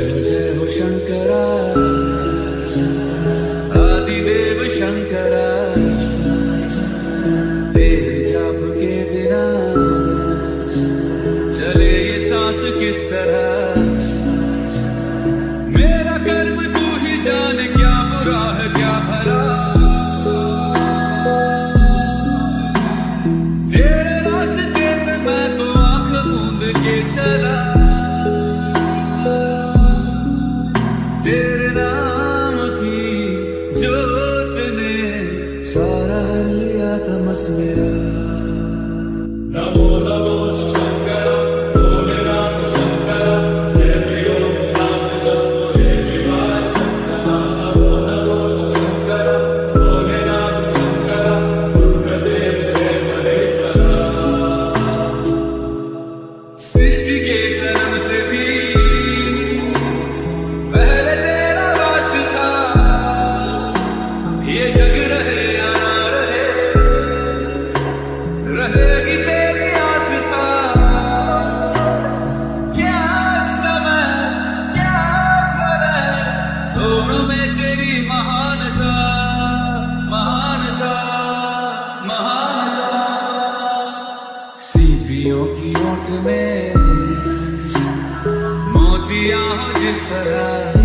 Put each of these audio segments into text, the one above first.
जय हो शंकरा। तेरे के चले ये सांस किस तरह? मेरा कर्म तू ही जाने, क्या बुरा क्या तेरे तो चला। जोत ने सारा लिया तमस मेरा सृष्टि सीपियों की ओट में मोतिया जिस तरह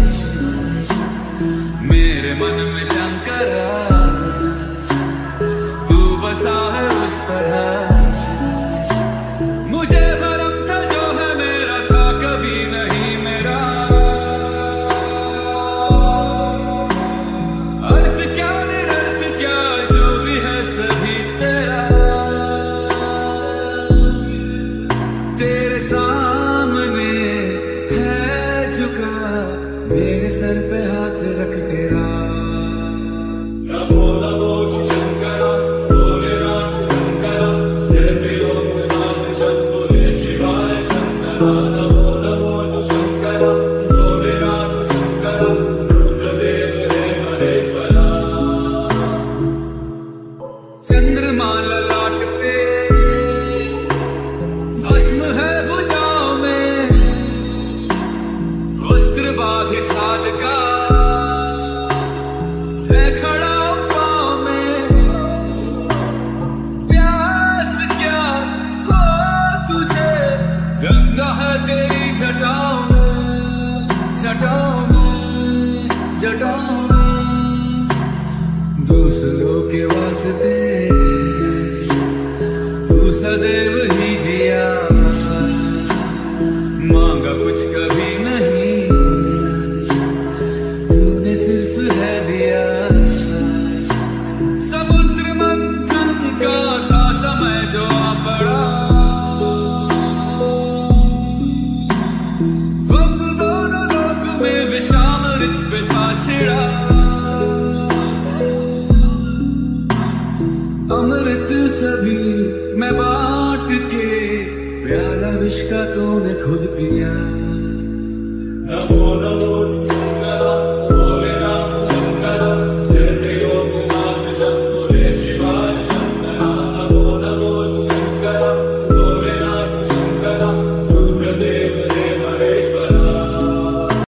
मेरे सर पे हाथ रख तेरा चंद्रमा ललाट गंगा है तेरी जटाओं में जटाओं में जटाओं में। दूसरों के वास्ते, तू सदैव ही जिया। मांगा कुछ कभी नहीं, तूने सिर्फ़ है दिया। का तूने खुद पिया नमो नमो